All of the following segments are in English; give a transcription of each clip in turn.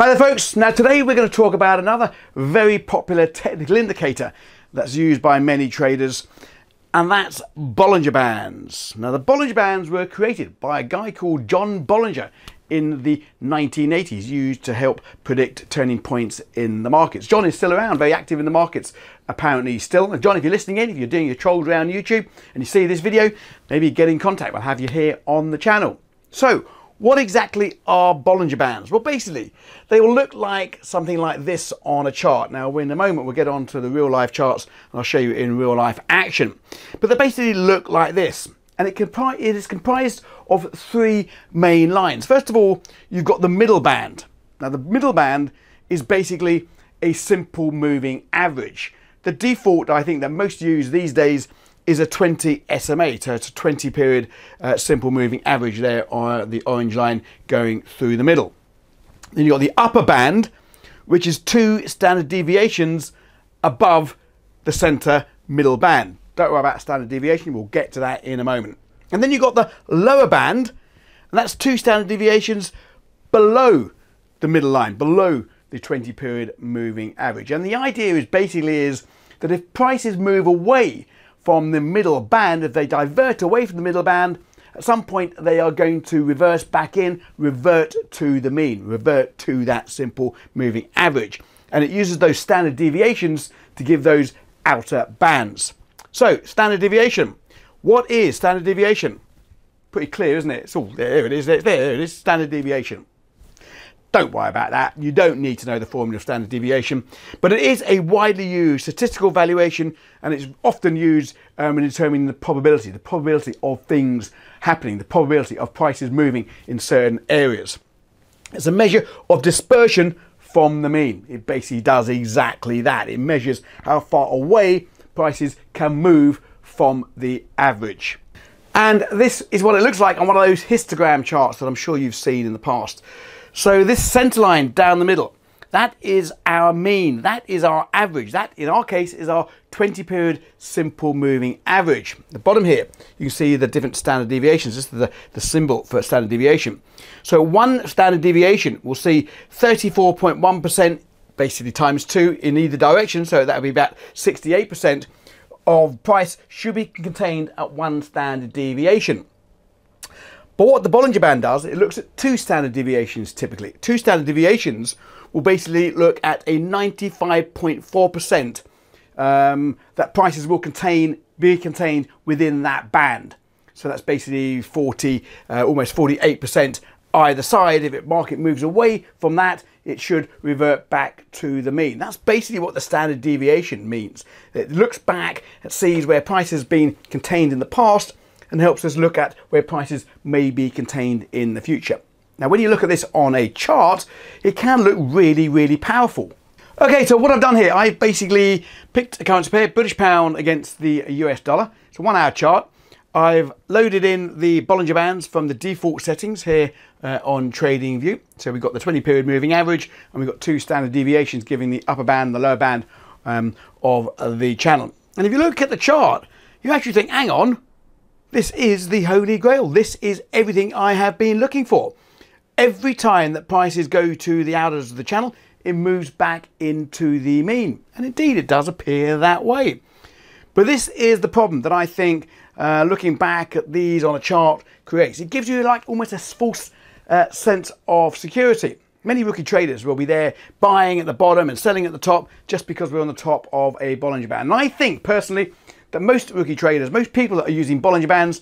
Hi there folks, now today we're going to talk about another very popular technical indicator that's used by many traders and that's Bollinger Bands. Now the Bollinger Bands were created by a guy called John Bollinger in the 1980s, used to help predict turning points in the markets. John is still around, very active in the markets, apparently still. And John, if you're listening in, if you're doing your trolls around YouTube and you see this video, maybe get in contact. We'll have you here on the channel. So what exactly are Bollinger Bands? Well, basically, they will look like something like this on a chart. Now, in a moment, we'll get on to the real life charts and I'll show you in real life action. But they basically look like this. And it, it is comprised of three main lines. First of all, you've got the middle band. Now, the middle band is basically a simple moving average. The default, I think, that most use these days is a 20 SMA, so it's a 20 period uh, simple moving average there on the orange line going through the middle. Then you've got the upper band, which is two standard deviations above the center middle band. Don't worry about standard deviation, we'll get to that in a moment. And then you've got the lower band, and that's two standard deviations below the middle line, below the 20 period moving average. And the idea is basically is that if prices move away from the middle band, if they divert away from the middle band, at some point they are going to reverse back in, revert to the mean, revert to that simple moving average. And it uses those standard deviations to give those outer bands. So, standard deviation. What is standard deviation? Pretty clear, isn't it? It's all there it is, there it is, standard deviation. Don't worry about that. You don't need to know the formula of standard deviation, but it is a widely used statistical valuation and it's often used um, in determining the probability, the probability of things happening, the probability of prices moving in certain areas. It's a measure of dispersion from the mean. It basically does exactly that. It measures how far away prices can move from the average. And this is what it looks like on one of those histogram charts that I'm sure you've seen in the past. So this center line down the middle, that is our mean, that is our average. That, in our case, is our 20 period simple moving average. The bottom here, you can see the different standard deviations. This is the, the symbol for standard deviation. So one standard deviation will see 34.1% basically times two in either direction. So that would be about 68% of price should be contained at one standard deviation. But what the Bollinger Band does, it looks at two standard deviations typically. Two standard deviations will basically look at a 95.4% um, that prices will contain be contained within that band. So that's basically 40, uh, almost 48% either side. If the market moves away from that, it should revert back to the mean. That's basically what the standard deviation means. It looks back, it sees where price has been contained in the past and helps us look at where prices may be contained in the future. Now, when you look at this on a chart, it can look really, really powerful. Okay, so what I've done here, I've basically picked a currency pair, British pound against the US dollar. It's a one hour chart. I've loaded in the Bollinger Bands from the default settings here uh, on TradingView. So we've got the 20 period moving average and we've got two standard deviations giving the upper band and the lower band um, of the channel. And if you look at the chart, you actually think, hang on, this is the holy grail. This is everything I have been looking for. Every time that prices go to the outers of the channel, it moves back into the mean. And indeed, it does appear that way. But this is the problem that I think uh, looking back at these on a chart creates. It gives you like almost a false uh, sense of security. Many rookie traders will be there buying at the bottom and selling at the top just because we're on the top of a Bollinger Band. And I think personally that most rookie traders, most people that are using Bollinger Bands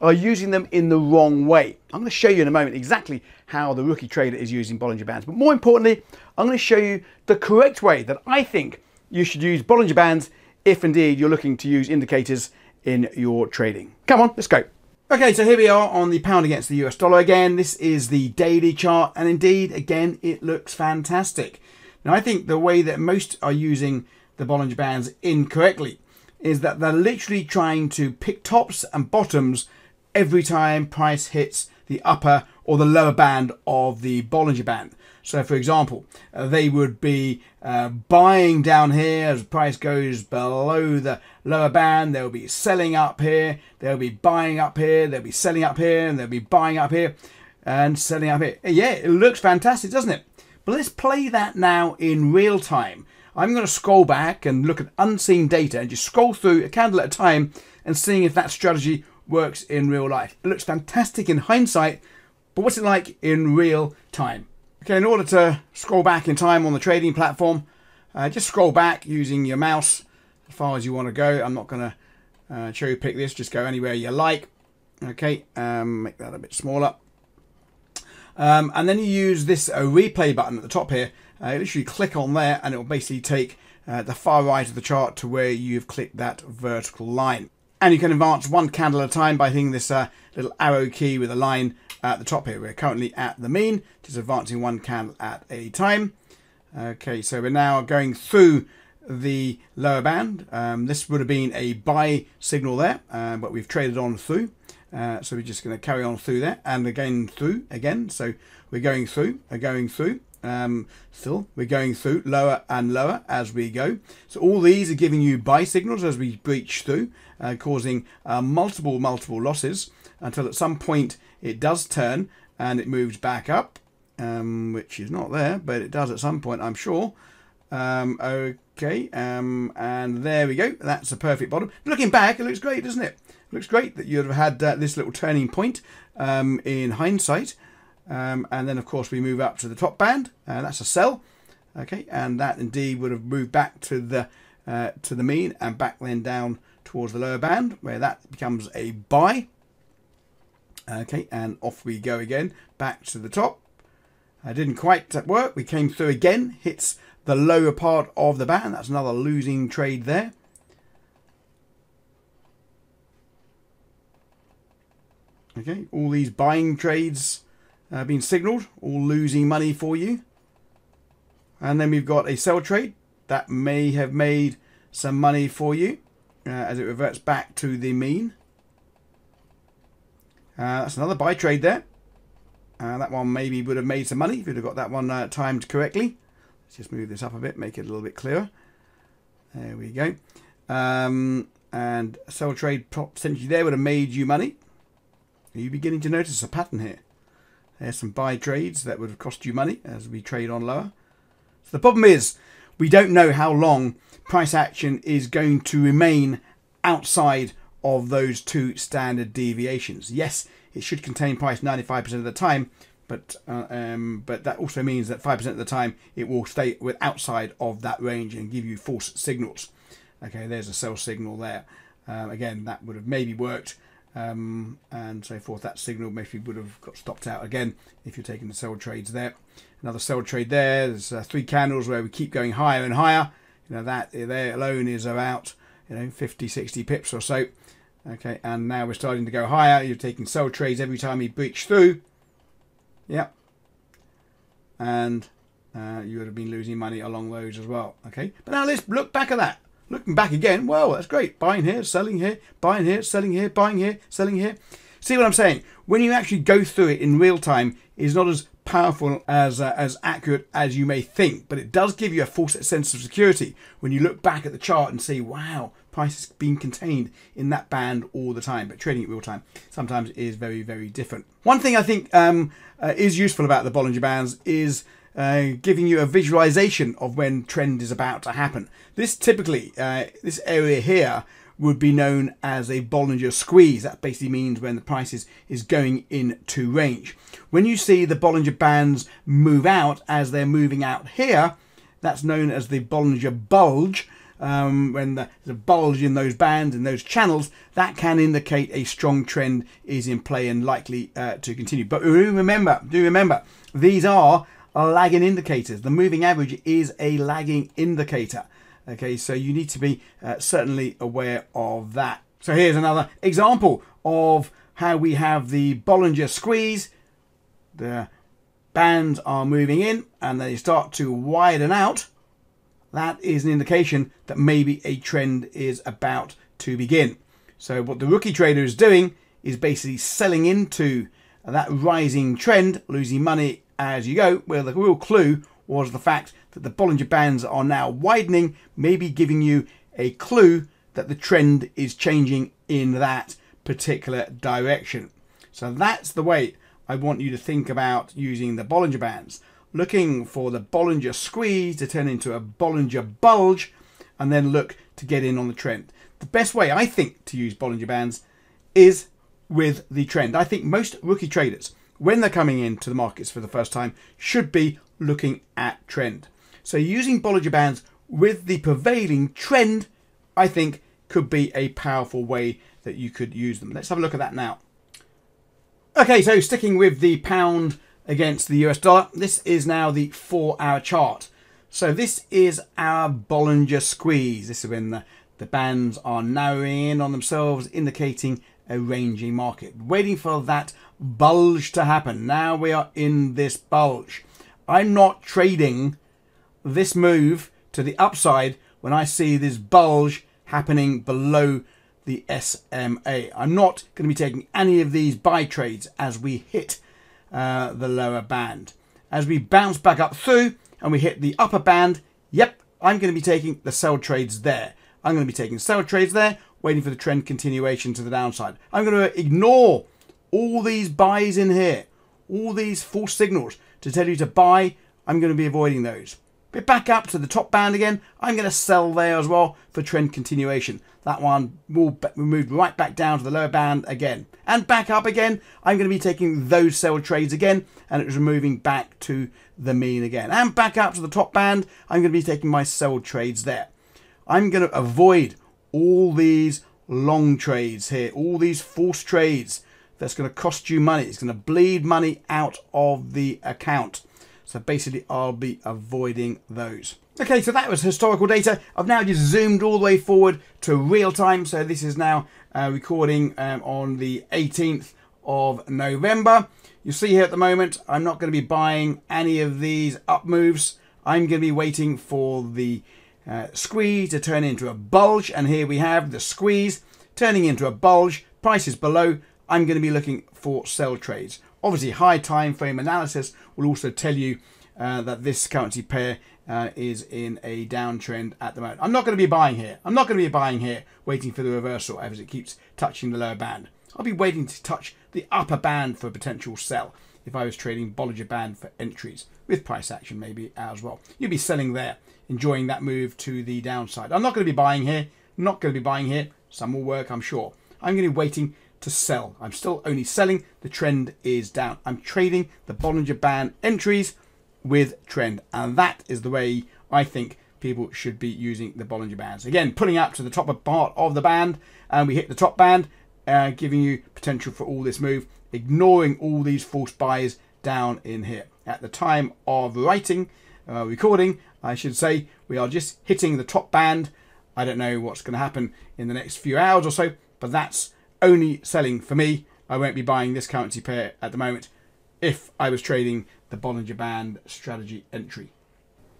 are using them in the wrong way. I'm going to show you in a moment exactly how the rookie trader is using Bollinger Bands. But more importantly, I'm going to show you the correct way that I think you should use Bollinger Bands if indeed you're looking to use indicators in your trading. Come on, let's go. Okay, so here we are on the pound against the US dollar again. This is the daily chart, and indeed, again, it looks fantastic. Now, I think the way that most are using the Bollinger Bands incorrectly is that they're literally trying to pick tops and bottoms every time price hits the upper or the lower band of the Bollinger Band. So, for example, uh, they would be uh, buying down here as price goes below the lower band. They'll be selling up here. They'll be buying up here. They'll be selling up here, and they'll be buying up here and selling up here. Yeah, it looks fantastic, doesn't it? But let's play that now in real time. I'm going to scroll back and look at unseen data and just scroll through a candle at a time and seeing if that strategy works in real life. It looks fantastic in hindsight, but what's it like in real time? Okay, in order to scroll back in time on the trading platform, uh, just scroll back using your mouse as far as you want to go. I'm not going to uh, cherry pick this, just go anywhere you like. Okay, um, make that a bit smaller. Um, and then you use this uh, replay button at the top here. Uh, literally click on there and it will basically take uh, the far right of the chart to where you've clicked that vertical line. And you can advance one candle at a time by hitting this uh, little arrow key with a line at the top here. We're currently at the mean, just advancing one candle at a time. Okay, so we're now going through the lower band. Um, this would have been a buy signal there, uh, but we've traded on through. Uh, so we're just going to carry on through there and again through again. So we're going through, we're going through. Um, still, we're going through lower and lower as we go. So all these are giving you buy signals as we breach through, uh, causing uh, multiple, multiple losses until at some point it does turn and it moves back up, um, which is not there, but it does at some point, I'm sure. Um, okay, um, and there we go. That's a perfect bottom. Looking back, it looks great, doesn't it? looks great that you'd have had uh, this little turning point um, in hindsight. Um, and then, of course, we move up to the top band. and that's a sell. Okay, and that indeed would have moved back to the uh, to the mean and back then down towards the lower band where that becomes a buy. Okay, and off we go again, back to the top. I didn't quite work. We came through again, hits the lower part of the band. That's another losing trade there. Okay, all these buying trades uh, being signaled, all losing money for you. And then we've got a sell trade that may have made some money for you uh, as it reverts back to the mean. Uh, that's another buy trade there. Uh, that one maybe would have made some money if you'd have got that one uh, timed correctly. Let's just move this up a bit, make it a little bit clearer. There we go. Um, and sell trade potentially there would have made you money. Are you beginning to notice a pattern here? There's some buy trades that would have cost you money as we trade on lower. So the problem is we don't know how long price action is going to remain outside of those two standard deviations. Yes, it should contain price 95% of the time, but uh, um, but that also means that 5% of the time it will stay with outside of that range and give you false signals. Okay, there's a sell signal there. Um, again, that would have maybe worked um, and so forth. That signal maybe would have got stopped out again if you're taking the sell trades there. Another sell trade there. There's uh, three candles where we keep going higher and higher. You know that there alone is about you know 50, 60 pips or so. Okay, and now we're starting to go higher. You're taking sell trades every time you breach through. Yep. And uh, you would have been losing money along those as well. Okay, but now let's look back at that. Looking back again, well, that's great. Buying here, selling here, buying here, selling here, buying here, selling here. See what I'm saying? When you actually go through it in real time, it's not as powerful as uh, as accurate as you may think, but it does give you a false sense of security when you look back at the chart and say, "Wow, price has been contained in that band all the time." But trading it real time sometimes is very, very different. One thing I think um, uh, is useful about the Bollinger Bands is uh, giving you a visualization of when trend is about to happen. This typically, uh, this area here would be known as a Bollinger Squeeze. That basically means when the price is, is going into range. When you see the Bollinger Bands move out as they're moving out here, that's known as the Bollinger Bulge. Um, when the, bulge in those bands and those channels, that can indicate a strong trend is in play and likely uh, to continue. But remember, do remember, these are lagging indicators. The moving average is a lagging indicator. Okay, so you need to be uh, certainly aware of that. So here's another example of how we have the Bollinger Squeeze. The bands are moving in and they start to widen out. That is an indication that maybe a trend is about to begin. So what the rookie trader is doing is basically selling into that rising trend, losing money as you go, where the real clue was the fact that the Bollinger Bands are now widening, maybe giving you a clue that the trend is changing in that particular direction. So that's the way I want you to think about using the Bollinger Bands. looking for the Bollinger Squeeze to turn into a Bollinger Bulge and then look to get in on the trend. The best way I think to use Bollinger Bands is with the trend. I think most rookie traders, when they're coming into the markets for the first time, should be looking at trend. So using Bollinger Bands with the prevailing trend, I think could be a powerful way that you could use them. Let's have a look at that now. Okay, so sticking with the pound against the US dollar, this is now the four hour chart. So this is our Bollinger Squeeze. This is when the, the bands are narrowing in on themselves, indicating a ranging market. Waiting for that bulge to happen. Now we are in this bulge. I'm not trading this move to the upside when I see this bulge happening below the SMA. I'm not going to be taking any of these buy trades as we hit uh, the lower band. As we bounce back up through and we hit the upper band, yep, I'm going to be taking the sell trades there. I'm going to be taking sell trades there, waiting for the trend continuation to the downside. I'm going to ignore all these buys in here, all these false signals to tell you to buy. I'm going to be avoiding those. But back up to the top band again. I'm going to sell there as well for trend continuation. That one will move right back down to the lower band again. And back up again. I'm going to be taking those sell trades again. And it's moving back to the mean again. And back up to the top band. I'm going to be taking my sell trades there. I'm going to avoid all these long trades here. All these false trades. That's going to cost you money. It's going to bleed money out of the account. So basically I'll be avoiding those. Okay, so that was historical data. I've now just zoomed all the way forward to real time. So this is now uh, recording um, on the 18th of November. You see here at the moment, I'm not going to be buying any of these up moves. I'm going to be waiting for the uh, squeeze to turn into a bulge. And here we have the squeeze turning into a bulge. Prices below. I'm going to be looking for sell trades. Obviously, high time frame analysis will also tell you uh, that this currency pair uh, is in a downtrend at the moment. I'm not going to be buying here. I'm not going to be buying here, waiting for the reversal as it keeps touching the lower band. I'll be waiting to touch the upper band for a potential sell if I was trading Bollinger Band for entries with price action maybe as well. You'd be selling there, enjoying that move to the downside. I'm not going to be buying here. Not going to be buying here. Some will work, I'm sure. I'm going to be waiting to sell. I'm still only selling. The trend is down. I'm trading the Bollinger Band entries with trend. And that is the way I think people should be using the Bollinger Bands. Again, pulling up to the top of part of the band and we hit the top band, uh, giving you potential for all this move, ignoring all these false buys down in here. At the time of writing, uh, recording, I should say, we are just hitting the top band. I don't know what's going to happen in the next few hours or so, but that's only selling for me. I won't be buying this currency pair at the moment if I was trading the Bollinger Band strategy entry.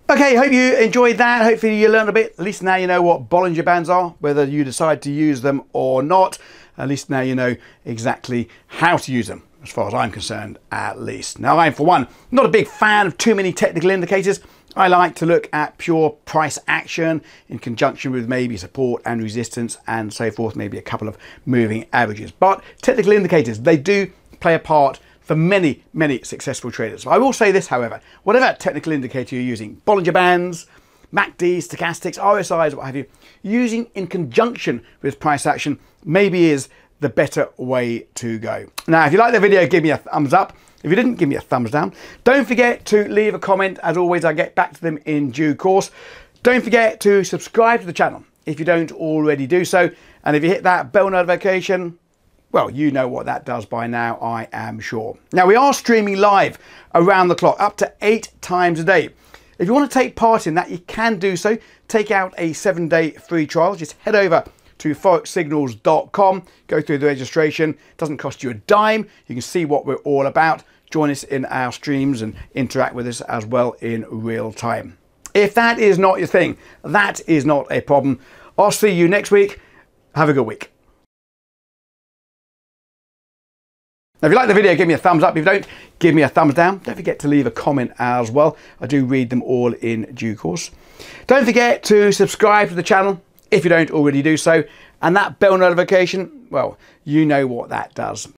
Okay, hope you enjoyed that. Hopefully you learned a bit. At least now you know what Bollinger Bands are, whether you decide to use them or not. At least now you know exactly how to use them, as far as I'm concerned, at least. Now I'm, for one, not a big fan of too many technical indicators. I like to look at pure price action in conjunction with maybe support and resistance and so forth, maybe a couple of moving averages. But technical indicators, they do play a part for many, many successful traders. I will say this, however, whatever technical indicator you're using, Bollinger Bands, MACD, stochastics, RSIs, what have you, using in conjunction with price action maybe is the better way to go. Now, if you like the video, give me a thumbs up. If you didn't, give me a thumbs down. Don't forget to leave a comment. As always, I get back to them in due course. Don't forget to subscribe to the channel if you don't already do so. And if you hit that bell notification, well, you know what that does by now, I am sure. Now, we are streaming live around the clock, up to eight times a day. If you want to take part in that, you can do so. Take out a seven day free trial. Just head over to forexsignals.com, go through the registration. It doesn't cost you a dime. You can see what we're all about. Join us in our streams and interact with us as well in real time. If that is not your thing, that is not a problem. I'll see you next week. Have a good week. Now, if you like the video, give me a thumbs up. If you don't, give me a thumbs down. Don't forget to leave a comment as well. I do read them all in due course. Don't forget to subscribe to the channel if you don't already do so. And that bell notification, well, you know what that does.